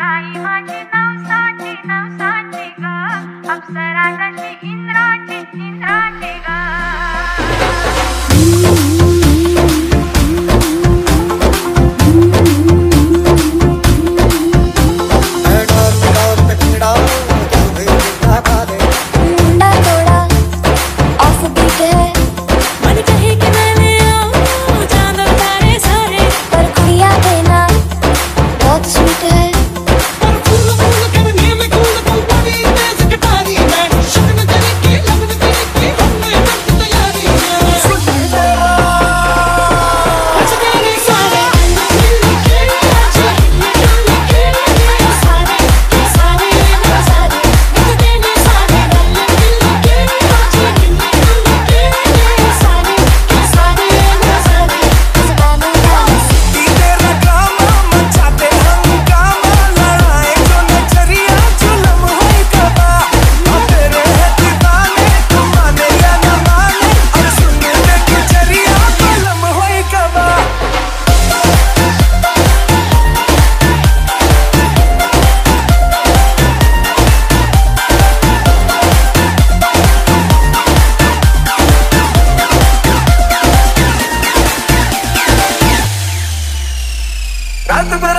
I'm sa ti nam sa ti ga apsara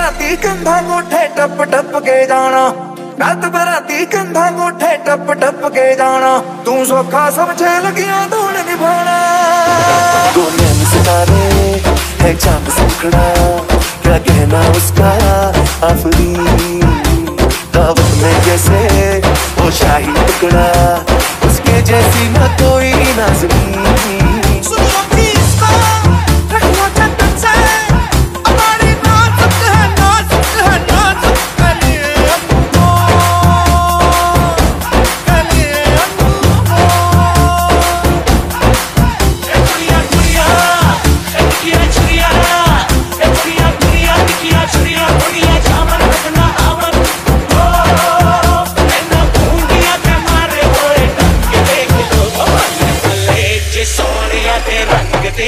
बराती कंधा गोठे टप टप के जाना। रात बराती कंधा गोठे टप टप के जाना। तू सोखा समझे लगिया धूल निभाना। उसका अफरी जैसे वो शाही टुकड़ा। उसके जैसी न कोई नाजरी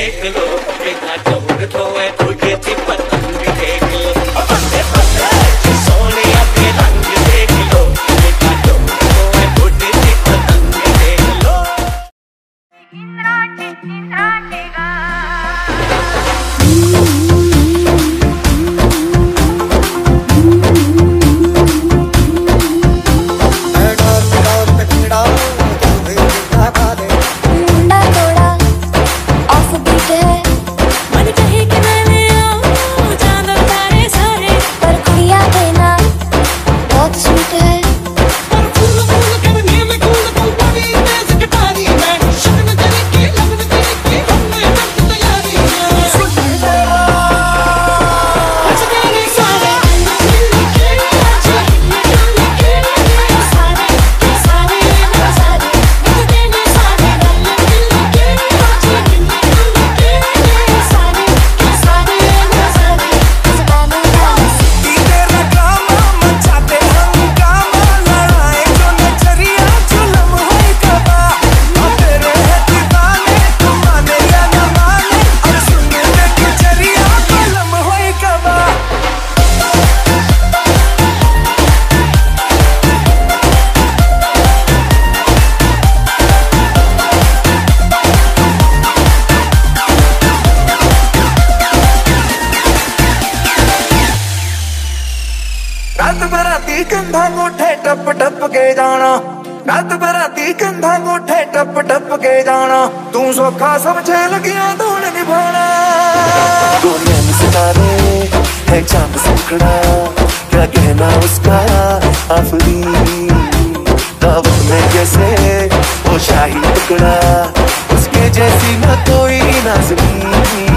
देख लो बिना चौड़ धोए कंधा गोठे टप टप के जाना। रात बराती कंधा गोठे टप टप के जाना। तू सोखा सब छे लगिया धूल निभाना। दुनिया सितारे है चाँद क्या कहना उसका अफरी दावत में जैसे वो शाही टुकड़ा, उसके जैसी ना कोई नाजमी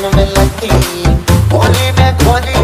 दिल में लगी भोली में भोली